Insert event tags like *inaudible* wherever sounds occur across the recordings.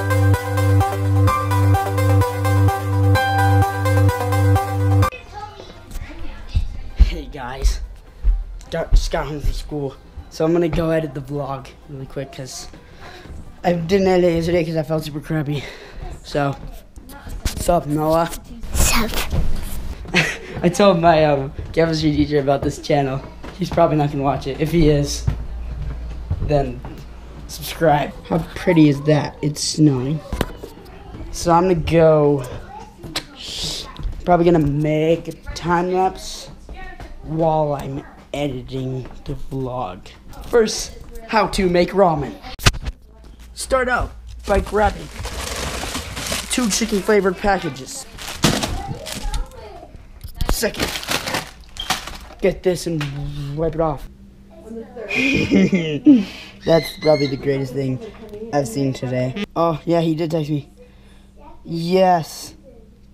Hey guys, got, just got home from school, so I'm gonna go edit the vlog really quick because I didn't edit it yesterday because I felt super crappy. So, what's up, Noah? Sup? *laughs* I told my um, chemistry teacher about this channel. He's probably not gonna watch it. If he is, then subscribe. How pretty is that? It's snowing. So I'm gonna go. Probably gonna make a time lapse while I'm editing the vlog. First, how to make ramen. Start out by grabbing two chicken flavored packages. Second, get this and wipe it off. *laughs* That's probably the greatest thing I've seen today. Oh, yeah, he did text me. Yes,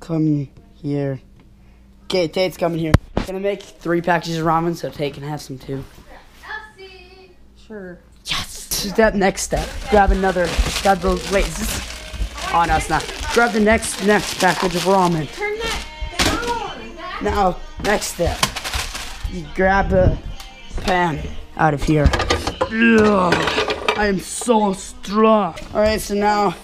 come here. Okay, Tate's coming here. Gonna make three packages of ramen so Tate can have some too. Sure. Yes. Step next step. Grab another. Grab the. Wait. Is this? Oh no, it's not. Grab the next next package of ramen. Turn that down. Now, next step. You grab a pan out of here. Ugh, I am so strong. Alright, so now,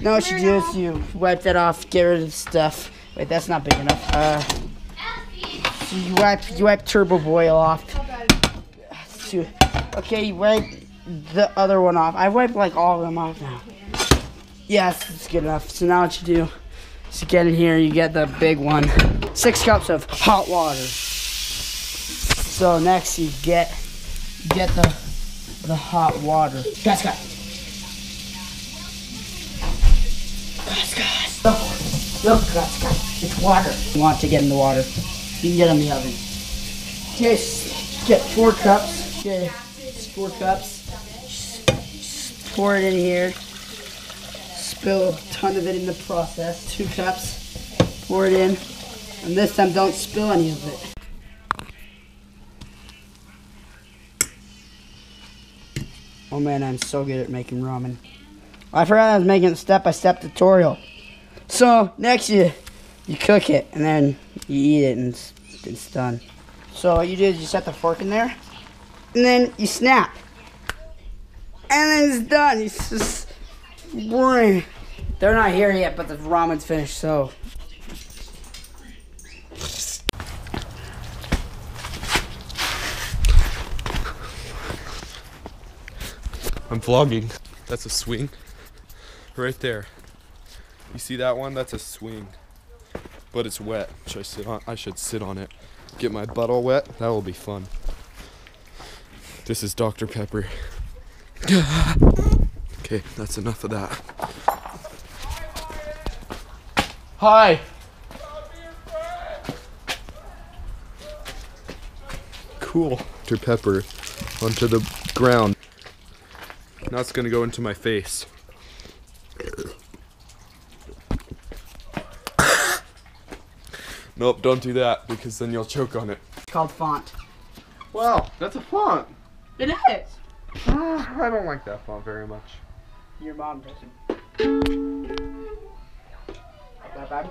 now what you do is you wipe that off, get rid of the stuff. Wait, that's not big enough. Uh, so you wipe, you wipe Turbo Boil off. Okay, you wipe the other one off. I wiped like all of them off now. Yes, it's good enough. So now what you do is you get in here, you get the big one. Six cups of hot water. So next you get you get the the hot water. Guys, guys. Guys, guys. Look, look, guys, guys. It's water. You want to get in the water. You can get in the oven. Okay, get four cups. Okay, four cups. Just- just pour it in here. Spill a ton of it in the process. Two cups. Pour it in. And this time don't spill any of it. Oh man, I'm so good at making ramen. I forgot I was making a step-by-step tutorial. So next you you cook it and then you eat it and it's, it's done. So what you do is you set the fork in there and then you snap. And then it's done. It's just boring. They're not here yet, but the ramen's finished, so I'm vlogging. That's a swing. Right there. You see that one? That's a swing. But it's wet. Should I sit on I should sit on it. Get my butt all wet. That will be fun. This is Dr. Pepper. *sighs* okay, that's enough of that. Hi. Cool. Dr. Pepper onto the ground. Now it's gonna go into my face. nope, don't do that because then you'll choke on it. it's called font. Wow, that's a font. It is. Ah, I don't like that font very much. Your mom doesn't. That bad?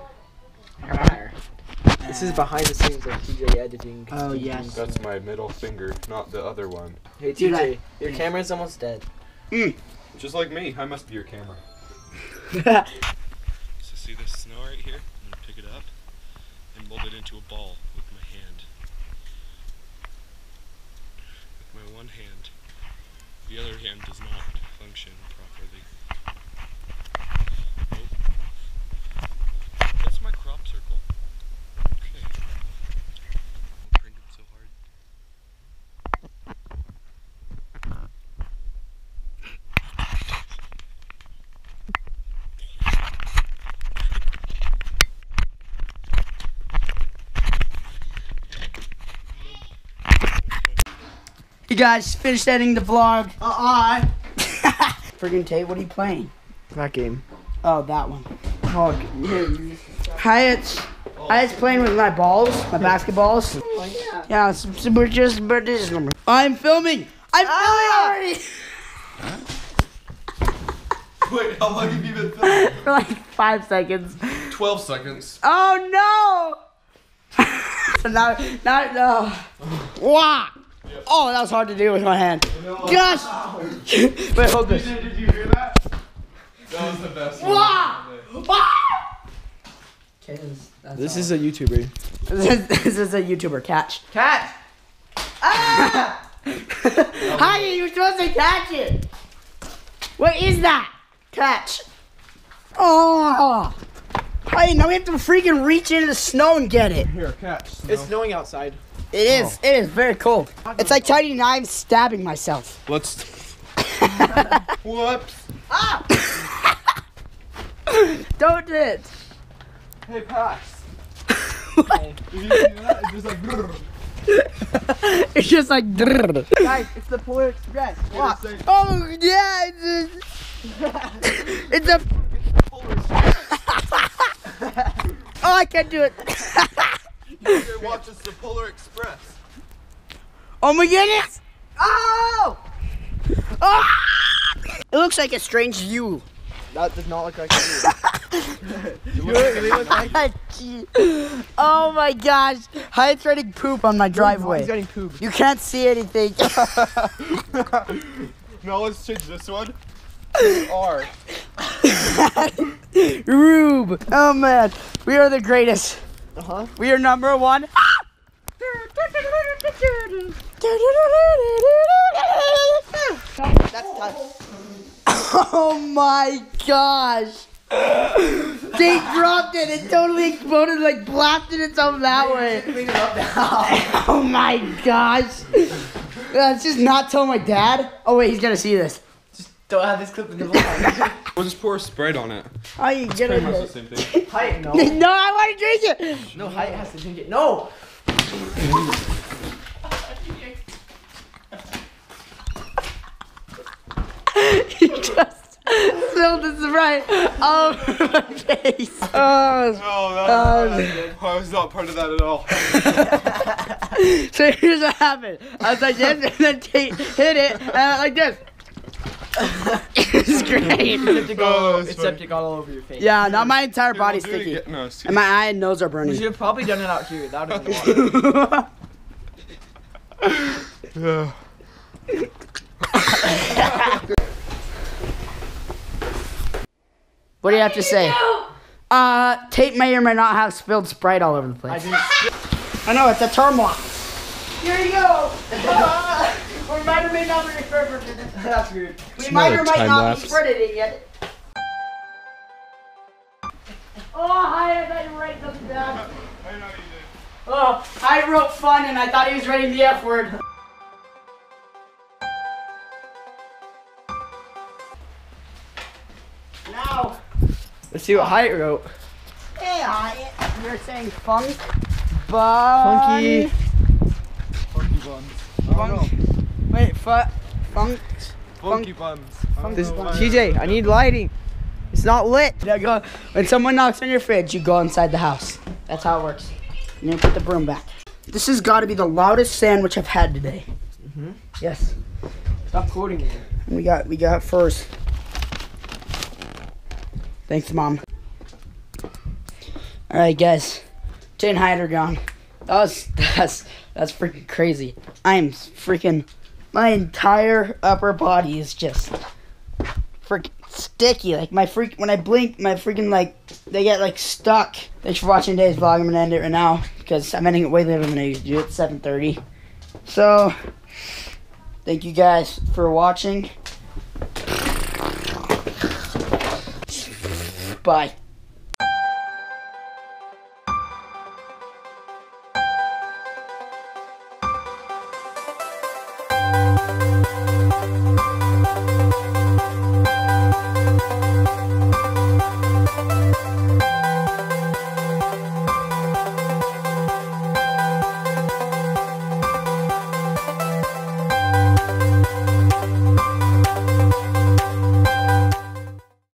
This is behind the scenes of TJ editing. Oh yes. That's my middle finger, not the other one. Hey Dude, TJ, I- your camera's almost dead. Mm. Just like me, I must be your camera. *laughs* So see this snow right here? I'm gonna pick it up and mold it into a ball with my hand. With my one hand. The other hand does not function properly. Nope. That's my crop circle. Okay. Crank it so hard. You guys finished editing the vlog. *laughs* Uh uh Friggin' Tate, what are you playing? That game. Oh, that one. Oh, Hyatt's, Hyatt's playing with my balls, my basketballs. Yeah, it's, it's, we're just, we're just, I'm filming. I'm filming already. *laughs* Wait, how long have you been *laughs* filming? for like five seconds. 12 seconds. Oh no! so now, now, no. Wow! Oh, that was hard to do with my hand. Gosh! *laughs* Wait, hold this. Did you hear that? That was the best one. Wow! Wow! This is a YouTuber. This is, this is a YouTuber catch. Cat. Ah! *laughs* How are you supposed to catch it? What is that? Catch. Oh! Hey, now we have to freaking reach into the snow and get it. Here, catch. It's snowing outside. It is. Oh. It is very cold. It's like tiny knives stabbing myself. Let's. *laughs* Whoops. Ah! *laughs* Don't do it. Hey, Pax. Did *laughs* you see that? It's just like. It's just like. Guys, it's the Polar Express. What? Say, Oh yeah, it's a. it's a. oh, I can't do it. You should watch us the Polar Express. Oh my goodness! Oh! Oh! It looks like a strange view. That does not look like *laughs* you. You look, they look like oh my gosh! Hyatt's writing poop on my He's driveway. poop. You can't see anything. *laughs* now let's change this one. R. *laughs* Rube! Oh man, we are the greatest. Uh huh. We are number one. That's tough. *laughs* Oh my gosh! They dropped it. It totally exploded, like blasted itself that way. Clean it up now. *laughs* Oh my gosh! Let's just not tell my dad. Oh wait, he's gonna see this. Just don't have this clip in the vlog. We'll just pour Sprite on it. How you Pretty much the same thing. *laughs* Hyatt, no. *laughs* No, I want to drink it. No, Hyatt has to drink it. No. *laughs* He just spilled the right over my face. Oh. Oh, Um, that, I was not part of that at all. So here's what happened. I was like this, and then Tate hit it, and I like this. It's great. *laughs* Septic Oh, all, that's it's funny. septic all over your face. Yeah, now my entire Here, we'll body's sticky. again. No, And my eye and nose are We burning. should have probably done it out here. That would have been water. Yeah. What do you have to say? Uh, Tate may or may not have spilled Sprite all over the place. didn't. I know, it's a turmoil. Here you go. *laughs* we might or may not be referred to this. *laughs* That's weird. We might or might time not lapse. be spreaded it yet. Oh, hi, I thought you were writing something down. Oh, I wrote fun and I thought he was writing the F word. Now, Let's see what oh. Hyatt wrote. hey, I, you're saying funk, but Funky. Funky buns. Funk. Wait, fu- funk. Funky buns. I This. TJ, I need lighting. It's not lit. Yeah, go. When someone knocks on your fridge, you go inside the house. That's how it works. And you put the broom back. This has got to be the loudest sandwich I've had today. Mhm. Yes. Stop quoting me. We got we got furs. Thanks, mom. All right, guys. Jane Hyder gone. That was *laughs* that's that's freaking crazy. I'm freaking. My entire upper body is just freaking sticky. Like my freak when I blink, my freaking like they get like stuck. Thanks for watching today's vlog. I'm gonna end it right now because I'm ending it way later than I usually do. It's 7:30. So, thank you guys for watching. Bye.